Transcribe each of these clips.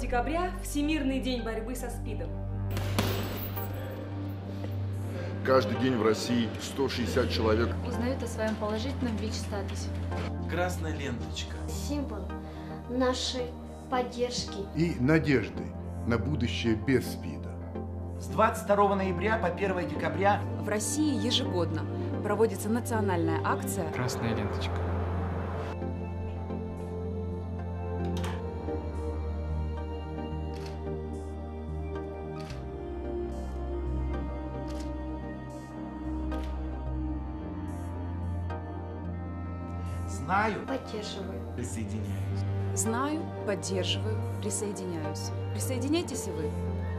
декабря – Всемирный день борьбы со СПИДом. Каждый день в России 160 человек узнают о своем положительном ВИЧ-статусе. Красная ленточка. Символ нашей поддержки. И надежды на будущее без СПИДа. С 22 ноября по 1 декабря в России ежегодно проводится национальная акция «Красная ленточка». Знаю, Поддерживаю. Присоединяюсь. Знаю, поддерживаю, присоединяюсь. Присоединяйтесь и вы.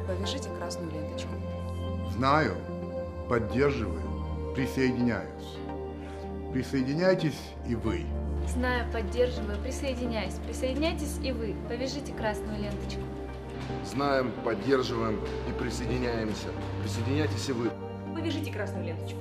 Повяжите красную ленточку. Знаю, поддерживаю, присоединяюсь. Присоединяйтесь и вы. Знаю, поддерживаю, присоединяюсь. Присоединяйтесь и вы. Повяжите красную ленточку. знаем, поддерживаем и присоединяемся. Присоединяйтесь и вы. Повяжите красную ленточку.